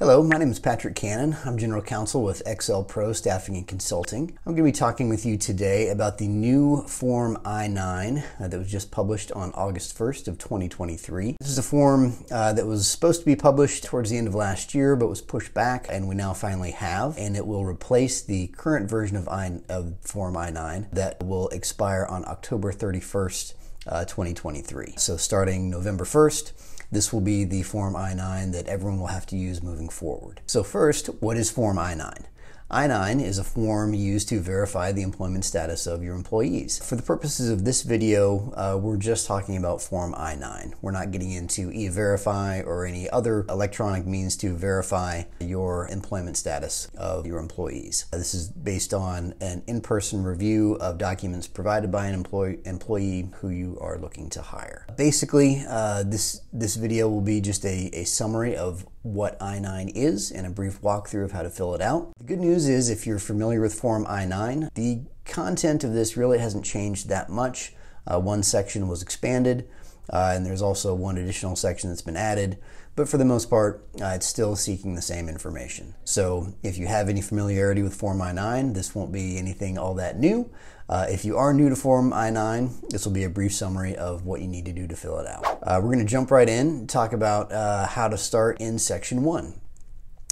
Hello, my name is Patrick Cannon. I'm General Counsel with XL Pro Staffing and Consulting. I'm going to be talking with you today about the new Form I-9 uh, that was just published on August 1st of 2023. This is a form uh, that was supposed to be published towards the end of last year, but was pushed back, and we now finally have, and it will replace the current version of, I, of Form I-9 that will expire on October 31st, uh, 2023. So starting November 1st, this will be the Form I-9 that everyone will have to use moving forward. So first, what is Form I-9? I-9 is a form used to verify the employment status of your employees. For the purposes of this video, uh, we're just talking about Form I-9. We're not getting into E-Verify or any other electronic means to verify your employment status of your employees. This is based on an in-person review of documents provided by an employee, employee who you are looking to hire. Basically, uh, this, this video will be just a, a summary of what I-9 is and a brief walkthrough of how to fill it out. The good news is if you're familiar with Form I-9, the content of this really hasn't changed that much. Uh, one section was expanded, uh, and there's also one additional section that's been added, but for the most part, uh, it's still seeking the same information. So if you have any familiarity with Form I-9, this won't be anything all that new. Uh, if you are new to Form I-9, this will be a brief summary of what you need to do to fill it out. Uh, we're going to jump right in and talk about uh, how to start in Section 1.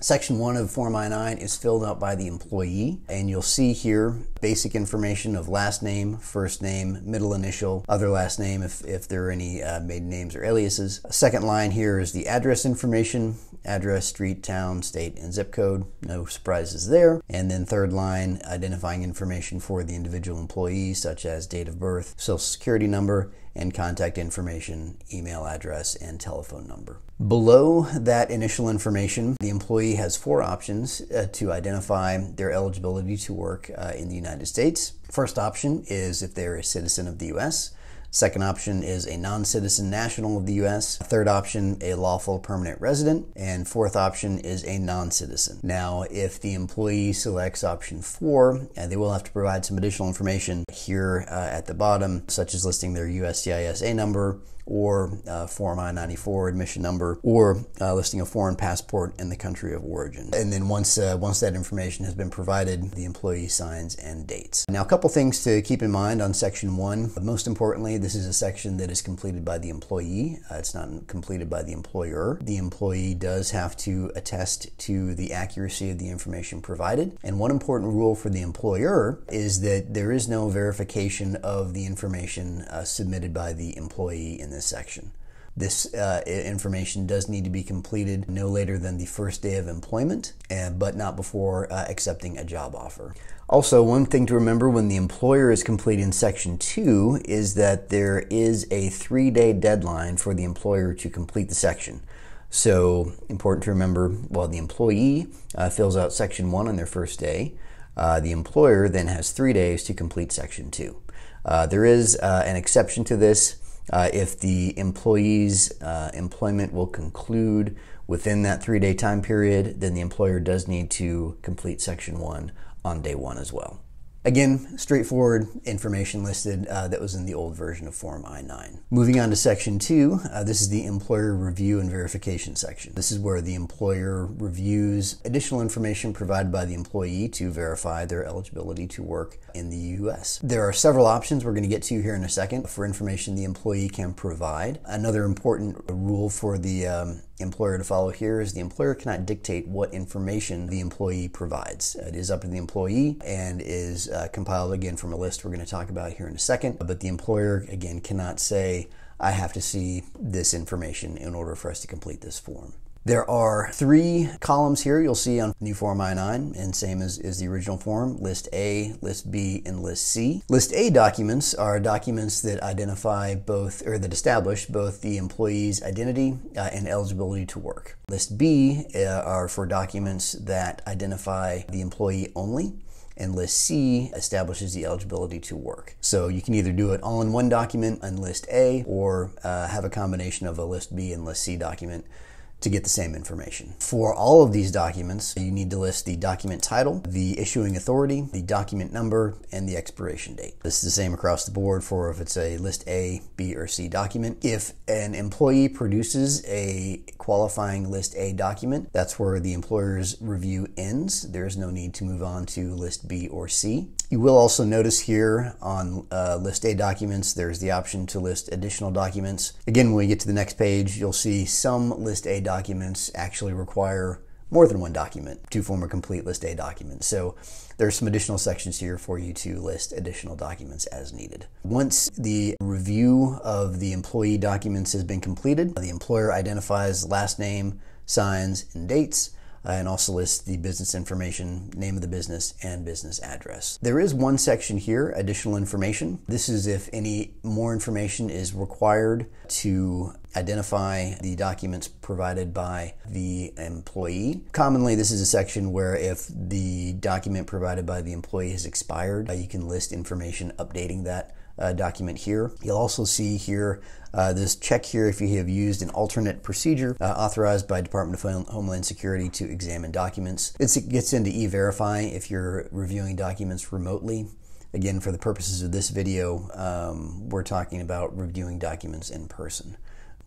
Section 1 of Form I-9 is filled out by the employee, and you'll see here basic information of last name, first name, middle initial, other last name if, if there are any uh, maiden names or aliases. Second line here is the address information, address, street, town, state, and zip code. No surprises there. And then third line, identifying information for the individual employee, such as date of birth, social security number, and contact information, email address, and telephone number. Below that initial information, the employee has four options uh, to identify their eligibility to work uh, in the United States. First option is if they're a citizen of the U.S. Second option is a non citizen national of the U.S. Third option, a lawful permanent resident. And fourth option is a non citizen. Now, if the employee selects option four, uh, they will have to provide some additional information here uh, at the bottom, such as listing their USCIS A number, or uh, Form I-94 admission number, or uh, listing a foreign passport in the country of origin. And then once uh, once that information has been provided, the employee signs and dates. Now, a couple things to keep in mind on Section 1. Most importantly, this is a section that is completed by the employee. Uh, it's not completed by the employer. The employee does have to attest to the accuracy of the information provided. And one important rule for the employer is that there is no verification of the information uh, submitted by the employee in this this section. This uh, information does need to be completed no later than the first day of employment, uh, but not before uh, accepting a job offer. Also, one thing to remember when the employer is completing Section 2 is that there is a three day deadline for the employer to complete the section. So, important to remember while the employee uh, fills out Section 1 on their first day, uh, the employer then has three days to complete Section 2. Uh, there is an exception to this uh, if the employee's uh, employment will conclude within that three day time period, then the employer does need to complete Section 1 on day one as well. Again, straightforward information listed uh, that was in the old version of Form I-9. Moving on to Section 2, uh, this is the Employer Review and Verification section. This is where the employer reviews additional information provided by the employee to verify their eligibility to work in the U.S. There are several options we're going to get to here in a second for information the employee can provide. Another important rule for the um, employer to follow here is the employer cannot dictate what information the employee provides. It is up to the employee and is uh, compiled again from a list we're going to talk about here in a second. But the employer, again, cannot say, I have to see this information in order for us to complete this form. There are three columns here you'll see on new form I-9 and same as, as the original form, list A, list B, and list C. List A documents are documents that identify both, or that establish both the employee's identity uh, and eligibility to work. List B uh, are for documents that identify the employee only and list C establishes the eligibility to work. So you can either do it all in one document on list A or uh, have a combination of a list B and list C document to get the same information. For all of these documents, you need to list the document title, the issuing authority, the document number, and the expiration date. This is the same across the board for if it's a list A, B, or C document. If an employee produces a qualifying list A document, that's where the employer's review ends. There's no need to move on to list B or C. You will also notice here on uh, list A documents, there's the option to list additional documents. Again, when we get to the next page, you'll see some list A documents actually require more than one document to form a complete list A document. So there's some additional sections here for you to list additional documents as needed. Once the review of the employee documents has been completed, the employer identifies last name, signs, and dates and also lists the business information, name of the business, and business address. There is one section here, additional information. This is if any more information is required to identify the documents provided by the employee. Commonly, this is a section where if the document provided by the employee has expired, uh, you can list information updating that uh, document here. You'll also see here uh, this check here if you have used an alternate procedure uh, authorized by Department of Homeland Security to examine documents. It's, it gets into e-verify if you're reviewing documents remotely. Again, for the purposes of this video, um, we're talking about reviewing documents in person.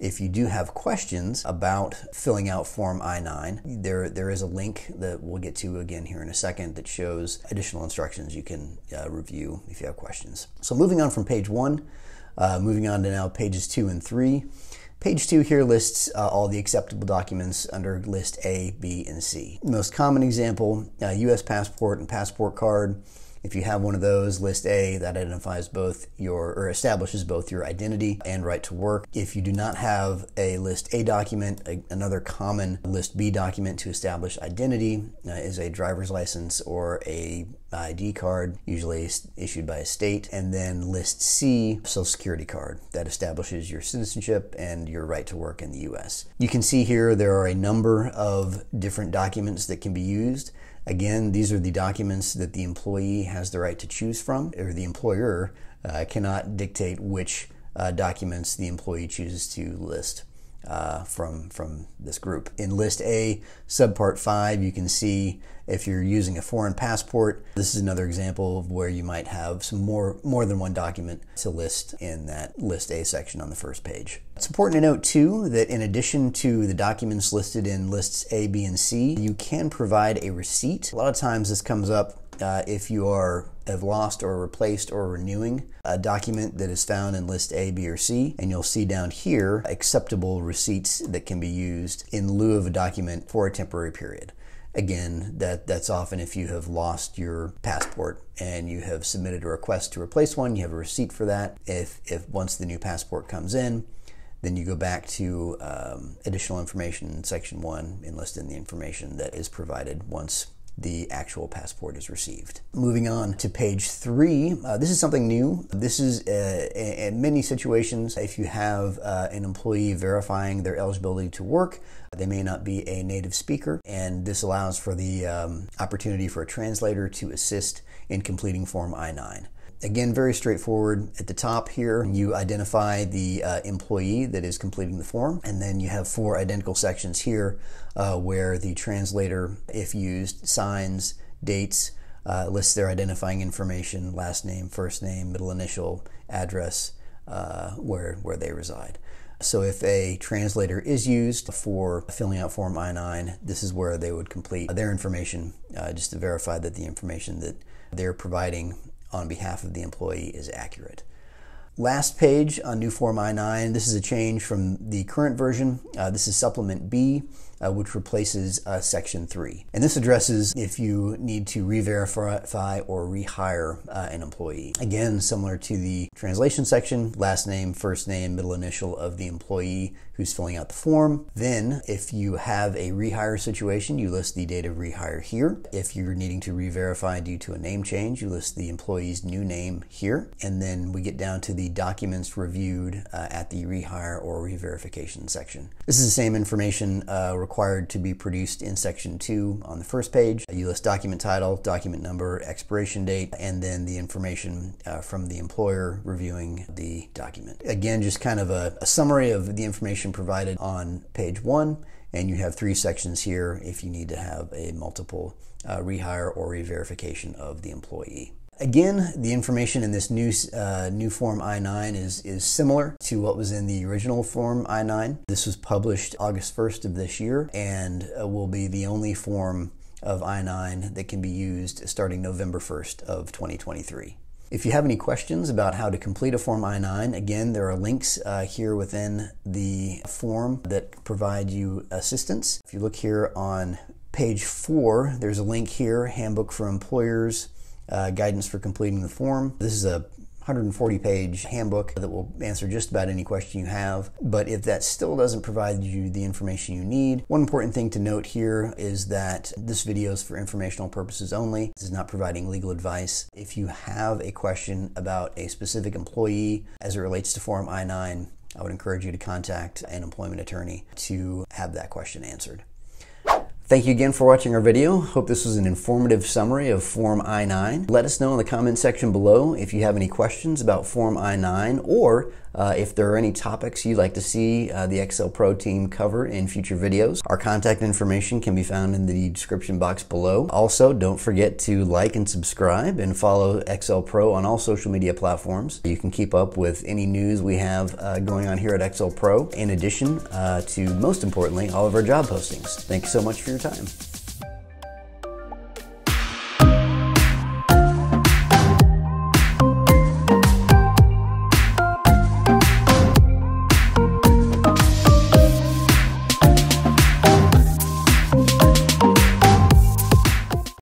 If you do have questions about filling out Form I-9, there, there is a link that we'll get to again here in a second that shows additional instructions you can uh, review if you have questions. So moving on from page one, uh, moving on to now pages two and three. Page two here lists uh, all the acceptable documents under list A, B, and C. Most common example, U.S. Uh, passport and passport card. If you have one of those, list A, that identifies both your, or establishes both your identity and right to work. If you do not have a list A document, a, another common list B document to establish identity uh, is a driver's license or a ID card, usually issued by a state, and then list C, social security card that establishes your citizenship and your right to work in the US. You can see here there are a number of different documents that can be used. Again, these are the documents that the employee has the right to choose from, or the employer uh, cannot dictate which uh, documents the employee chooses to list uh, from, from this group. In List A, Subpart 5, you can see if you're using a foreign passport, this is another example of where you might have some more, more than one document to list in that List A section on the first page. It's important to note too that in addition to the documents listed in lists A, B, and C, you can provide a receipt. A lot of times this comes up uh, if you are have lost or replaced or renewing a document that is found in list A, B, or C, and you'll see down here acceptable receipts that can be used in lieu of a document for a temporary period. Again, that, that's often if you have lost your passport and you have submitted a request to replace one, you have a receipt for that. If, if once the new passport comes in, then you go back to um, additional information in section one and list in the information that is provided once the actual passport is received. Moving on to page three, uh, this is something new. This is uh, in many situations, if you have uh, an employee verifying their eligibility to work, they may not be a native speaker, and this allows for the um, opportunity for a translator to assist in completing Form I 9. Again, very straightforward. At the top here, you identify the uh, employee that is completing the form, and then you have four identical sections here uh, where the translator, if used, signs, dates, uh, lists their identifying information, last name, first name, middle initial, address, uh, where, where they reside. So if a translator is used for filling out Form I-9, this is where they would complete their information uh, just to verify that the information that they're providing on behalf of the employee is accurate. Last page on New Form I-9, this is a change from the current version. Uh, this is Supplement B uh, which replaces uh, Section 3. And this addresses if you need to re-verify or rehire uh, an employee. Again, similar to the translation section, last name, first name, middle initial of the employee who's filling out the form. Then, if you have a rehire situation, you list the date of rehire here. If you're needing to re-verify due to a name change, you list the employee's new name here. And then we get down to the documents reviewed uh, at the rehire or re-verification section. This is the same information uh, required to be produced in section two on the first page. You list document title, document number, expiration date, and then the information uh, from the employer reviewing the document. Again, just kind of a, a summary of the information provided on page one And you have three sections here if you need to have a multiple uh, rehire or re-verification of the employee. Again, the information in this new uh, new Form I-9 is, is similar to what was in the original Form I-9. This was published August 1st of this year and uh, will be the only form of I-9 that can be used starting November 1st of 2023. If you have any questions about how to complete a Form I-9, again, there are links uh, here within the form that provide you assistance. If you look here on page four, there's a link here, Handbook for Employers, uh, Guidance for Completing the Form. This is a 140 page handbook that will answer just about any question you have. But if that still doesn't provide you the information you need, one important thing to note here is that this video is for informational purposes only. This is not providing legal advice. If you have a question about a specific employee as it relates to Form I 9, I would encourage you to contact an employment attorney to have that question answered. Thank you again for watching our video. Hope this was an informative summary of Form I-9. Let us know in the comment section below if you have any questions about Form I-9 or uh, if there are any topics you'd like to see uh, the XL Pro team cover in future videos. Our contact information can be found in the description box below. Also, don't forget to like and subscribe and follow XL Pro on all social media platforms. You can keep up with any news we have uh, going on here at XL Pro, in addition uh, to, most importantly, all of our job postings. Thank you so much for your time.